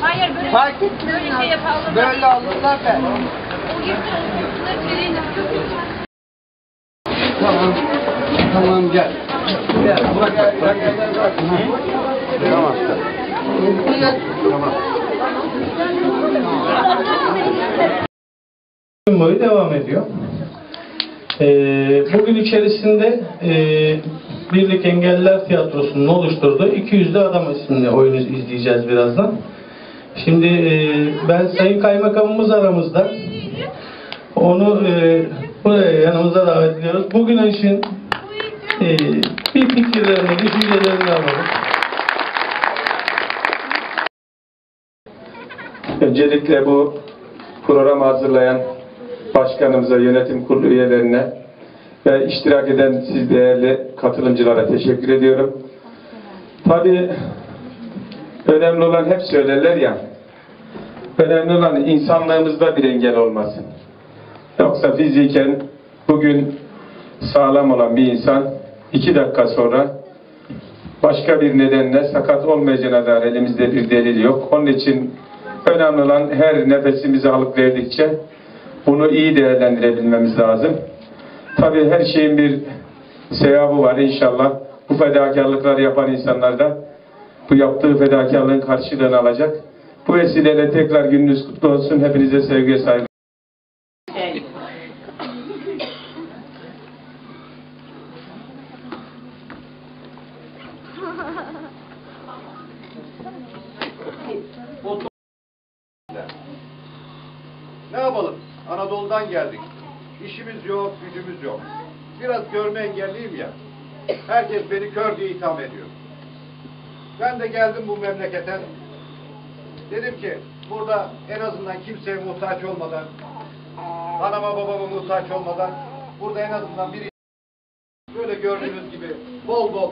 Hayır böyle Fark böyle şey yapalım. Böyle alırlar ben. O girdi bunları sereyim. Tamam. Tamam gel. Gel bırak bırak. bırak. Tamam. Tamam. gün boyu devam ediyor. Ee, bugün içerisinde e, Birlik Engelliler Tiyatrosu'nun oluşturduğu 200'lü Adam isimli oyunu izleyeceğiz birazdan. Şimdi e, ben Sayın Kaymakamımız aramızda. Onu e, buraya yanımıza davet ediyoruz. Bugün için e, bir fikirlerini, düşüncelerini alalım. Öncelikle bu programı hazırlayan başkanımıza, yönetim kurulu üyelerine ve iştirak eden siz değerli katılımcılara teşekkür ediyorum. Tabii önemli olan hep söylerler ya, önemli olan insanlığımızda bir engel olmasın. Yoksa fiziken bugün sağlam olan bir insan iki dakika sonra başka bir nedenle sakat olmayacağına dair elimizde bir delil yok. Onun için önemli olan her nefesimizi alıp verdikçe bunu iyi değerlendirebilmemiz lazım. Tabii her şeyin bir sevabı var inşallah. Bu fedakarlıkları yapan insanlar da bu yaptığı fedakarlığın karşılığını alacak. Bu vesileyle tekrar gününüz kutlu olsun. Hepinize sevgi saygı. Ne yapalım? Anadolu'dan geldik. İşimiz yok, gücümüz yok. Biraz görme engelliyim ya. Herkes beni kör diye itham ediyor. Ben de geldim bu memlekete. Dedim ki burada en azından kimseye muhtaç olmadan, anama babama muhtaç olmadan burada en azından bir böyle gördüğünüz gibi bol bol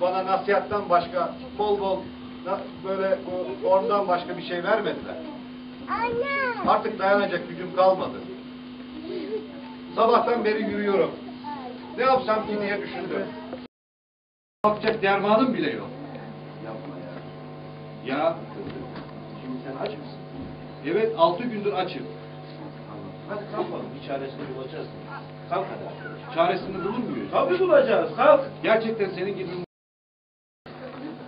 bana nasihattan başka bol bol böyle ondan başka bir şey vermediler. Artık dayanacak gücüm kalmadı. Sabahtan beri yürüyorum. Ne yapsam ki diye düşündüm. Yapacak dermanım bile yok. Yapma ya. Ya. Şimdi sen aç mısın? Evet, altı gündür açım. Hadi kalkalım, bir çaresini bulacağız. Kalk hadi. Çaresini bulunmuyor. Tabii bulacağız, kalk. Gerçekten senin gibi...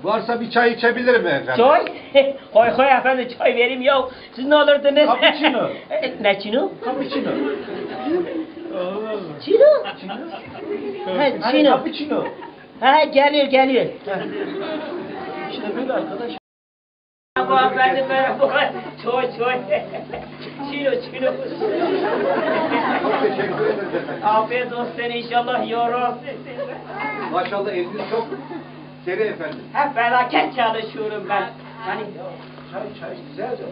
Varsa bir çay içebilirim efendim. Çay? Koy koy efendim çay vereyim ya. Siz ne olurdunuz? Cappuccino. ne çino? Cappuccino. Çino? Ha, çino. Cappuccino. Ha geliyor geliyor. İşte böyle arkadaş. Bu efendim merhaba. Çay çay. Çino çino. Çok teşekkür efendim. Afiyet olsun inşallah yorulsun. Maşallah eliniz çok seri efendim. Hep felaket çalışıyorum ben. Hani Çay çay güzel de.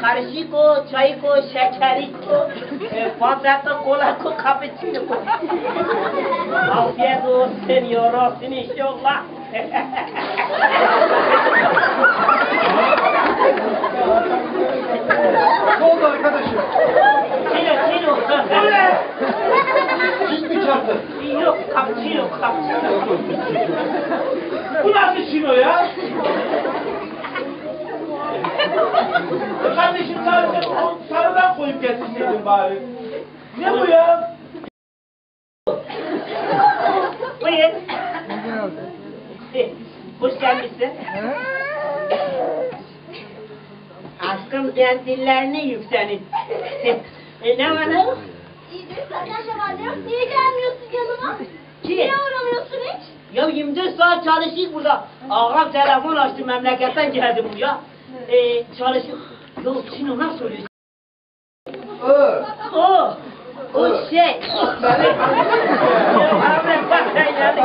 Karışık o, çayık o, şekerik o, e, fazla kola ko, cappuccino ko. Afiyet olsun, yorulsun inşallah. Ne oldu arkadaşım? Çino, çino. Siz mi çarptın? Yok, cappuccino, cappuccino. Bu nasıl şino ya? Kardeşim sadece sarıdan koyup getirseydin bari. Ne bu ya? Buyurun. Hoş gelmişsin. Aşkım sen dillerini yükselin. e, ne var ne? İyidir, ne yok? Niye gelmiyorsun yanıma? Niye uğramıyorsun hiç? Ya 24 saat çalışıyık burada. Ağam telefon açtı memleketten geldim buraya. Ee, çalışık. Yok şimdi nasıl oluyor? O, o şey. Ahmet bak sen geldin.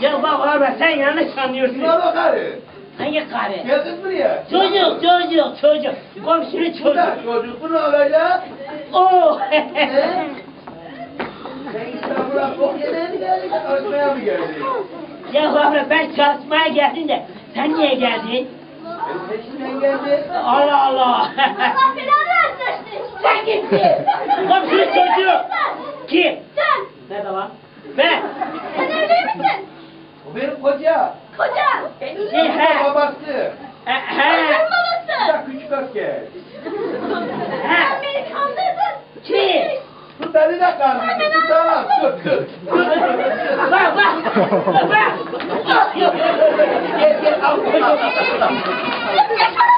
Ya bak Ahmet sen yanlış anlıyorsun. Bana karı. Hangi karı? Geldin buraya. Çocuk, çocuk, çocuk. Komşunun çocuk. Öyle? Oo. Sen Ya abla ben çalışmaya geldim de sen niye geldin? E, seçimden. Allah Allah. Allah belanı versin. Sen kimsin? Komşunun çocuğu. Kim? Sen. Ne de lan? Ben. Sen evli misin? O benim koca. Koca. E, e, babası. Bak bak.